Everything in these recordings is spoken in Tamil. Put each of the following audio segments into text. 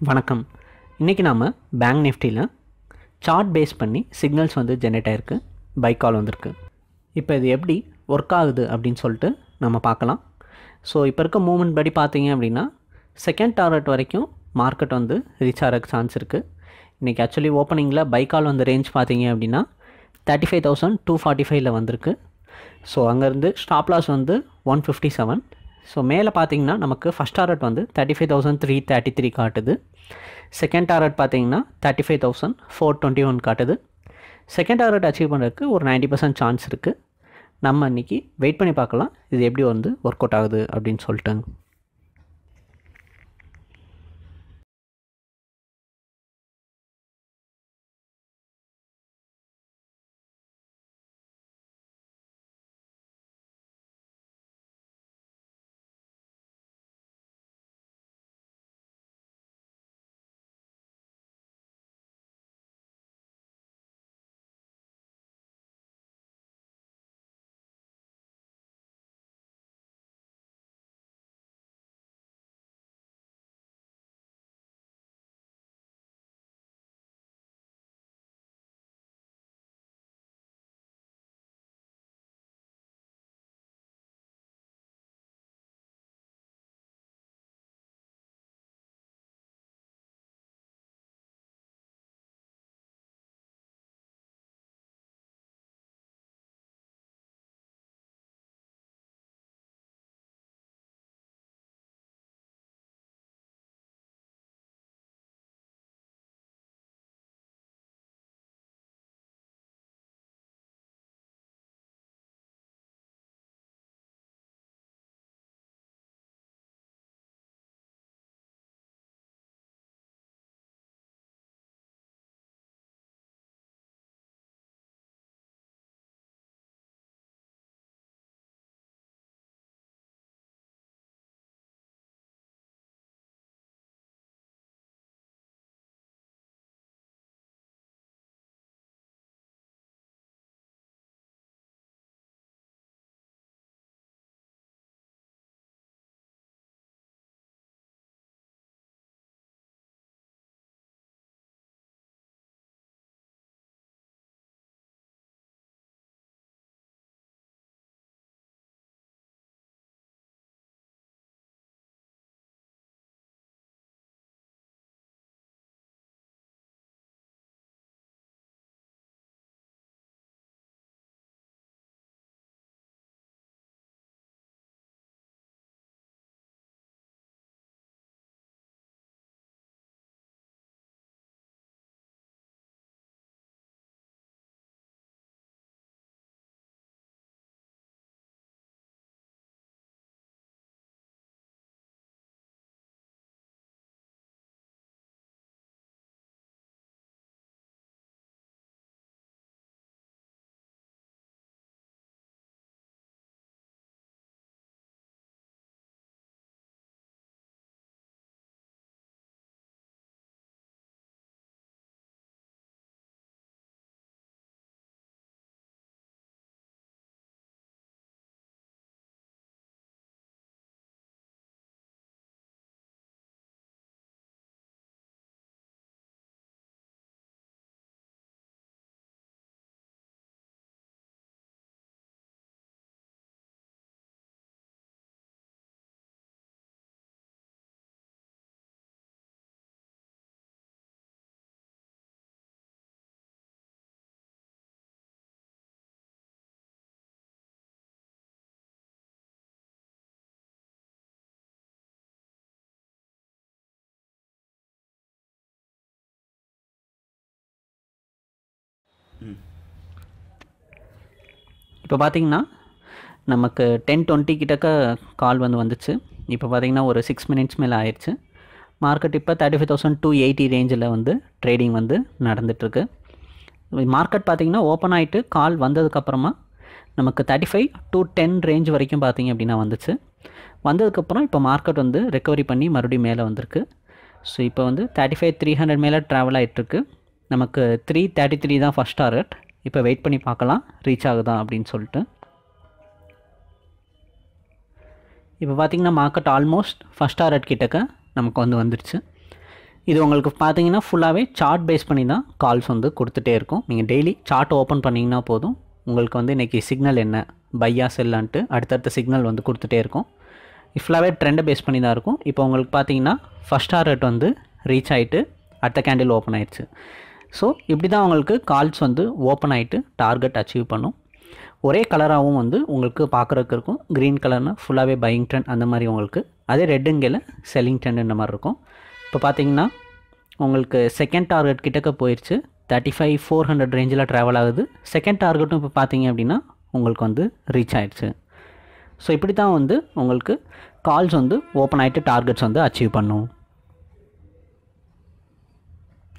வணக்கம். இன்றைக்கி நாம் பேங்க் நிஃப்டியில் சார்ட் பேஸ் பண்ணி சிக்னல்ஸ் வந்து ஜென்ரேட் ஆகிருக்கு பை கால் வந்திருக்கு. இப்போ இது எப்படி ஒர்க் ஆகுது அப்படின்னு சொல்லிட்டு நம்ம பார்க்கலாம். ஸோ இப்போ இருக்க மூமெண்ட் படி பார்த்தீங்க அப்படின்னா செகண்ட் டார்கெட் வரைக்கும் மார்க்கெட் வந்து ரீச் ஆகிறதுக்கு சான்ஸ் இருக்குது இன்றைக்கி ஆக்சுவலி ஓப்பனிங்கில் பை கால் வந்து ரேஞ்ச் பார்த்தீங்க அப்படின்னா thirty five thousand two forty ஃபைவ்ல வந்திருக்கு ஸோ அங்கேருந்து ஸ்டாப் லாஸ் வந்து ஒன் ஃபிஃப்டி செவன் ஸோ மேலே பார்த்தீங்கன்னா நமக்கு ஃபஸ்ட் டாரட் வந்து thirty five thousand three thirty three காட்டுது. செகண்ட் டாரட் பார்த்தீங்கன்னா thirty five thousand four twenty one காட்டுது. செகண்ட் டாரட் அச்சீவ் பண்ணுறதுக்கு ஒரு நைன்ட்டி பர்சன்ட் சான்ஸ் இருக்குது நம்ம இன்றைக்கி வெயிட் பண்ணி பார்க்கலாம். இது எப்படி வந்து ஒர்க் அவுட் ஆகுது அப்படின்னு சொல்லிட்டு இப்போ பார்த்தீங்கன்னா நமக்கு டென் டுவெண்ட்டி கிட்டக்க கால் வந்து வந்துச்சு. இப்போ பார்த்தீங்கன்னா ஒரு சிக்ஸ் மினிட்ஸ் மேலே ஆயிடுச்சு. மார்க்கெட் இப்போ thirty five thousand two eighty ரேஞ்சில் வந்து ட்ரேடிங் வந்து நடந்துகிட்ருக்கு மார்க்கெட் பார்த்திங்கன்னா ஓப்பன் ஆகிட்டு கால் வந்ததுக்கப்புறமா நமக்கு thirty five two ten range வரைக்கும் பார்த்திங்க அப்படின்னா வந்துச்சு. வந்ததுக்கப்புறம் இப்போ மார்க்கெட் வந்து ரெக்கவரி பண்ணி மறுபடியும் மேலே வந்திருக்கு. ஸோ இப்போ வந்து தேர்ட்டி ஃபைவ் த்ரீ ஹண்ட்ரட் மேலே ட்ராவல் ஆகிட்டுருக்கு நமக்கு த்ரீ தேர்ட்டி த்ரீ தான் ஃபஸ்ட் டார்கெட் இப்போ வெயிட் பண்ணி பார்க்கலாம். ரீச் ஆகுதா அப்படின்னு சொல்லிட்டு. இப்போ பார்த்திங்கன்னா மார்க்கெட் ஆல்மோஸ்ட் ஃபஸ்ட் டார்கெட் கிட்டக்க நமக்கு வந்து வந்துருச்சு. இது உங்களுக்கு பார்த்தீங்கன்னா ஃபுல்லாகவே சார்ட் பேஸ் பண்ணி தான் கால்ஸ் வந்து கொடுத்துட்டே இருக்கும். நீங்கள் டெய்லி சார்ட் ஓப்பன் பண்ணிங்கன்னா போதும். உங்களுக்கு வந்து இன்றைக்கி சிக்னல் என்ன? பையா செல்லான்ட்டு அடுத்தடுத்த சிக்னல் வந்து கொடுத்துட்டே இருக்கும். ஃபுல்லாகவே ட்ரெண்டை பேஸ் பண்ணி தான் இருக்கும். இப்போ உங்களுக்கு பார்த்தீங்கன்னா ஃபஸ்ட் டார்கெட் வந்து ரீச் ஆகிட்டு அடுத்த கேண்டில் ஓப்பன் ஆயிடுச்சு ஸோ இப்படி தான் உங்களுக்கு கால்ஸ் வந்து ஓப்பன் ஆகிட்டு டார்கெட் அச்சீவ் பண்ணும். ஒரே கலராகவும் வந்து உங்களுக்கு பார்க்குறதுக்கு இருக்கும். க்ரீன் கலர்னால் ஃபுல்லாகவே பையிங் ட்ரெண்ட் அந்த மாதிரி உங்களுக்கு. அதே ரெட்டுங்கையில் செல்லிங் ட்ரெண்ட் இந்த மாதிரி இருக்கும். இப்போ பார்த்தீங்கன்னா உங்களுக்கு செகண்ட் டார்கெட் கிட்டக்க போயிடுச்சு தேர்ட்டி ஃபைவ் ஃபோர் ஹண்ட்ரட் ரேஞ்சில் ட்ராவல் ஆகுது. செகண்ட் டார்கெட்டும் இப்போ பார்த்தீங்க அப்படின்னா உங்களுக்கு வந்து ரீச் ஆகிடுச்சு ஸோ இப்படி தான் வந்து உங்களுக்கு கால்ஸ் வந்து ஓப்பன் ஆகிட்டு டார்கெட்ஸ் வந்து அச்சீவ் பண்ணும்.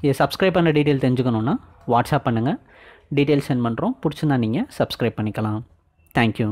இது சப்ஸ்கிரைப் பண்ண டீட்டெயில் தெரிஞ்சுக்கணுன்னா வாட்ஸ்அப் பண்ணுங்கள் டீட்டெயில் சென்ட் பண்ணுறோம் பிடிச்சிருந்தா நீங்கள் சப்ஸ்கிரைப் பண்ணிக்கலாம். தேங்க்யூ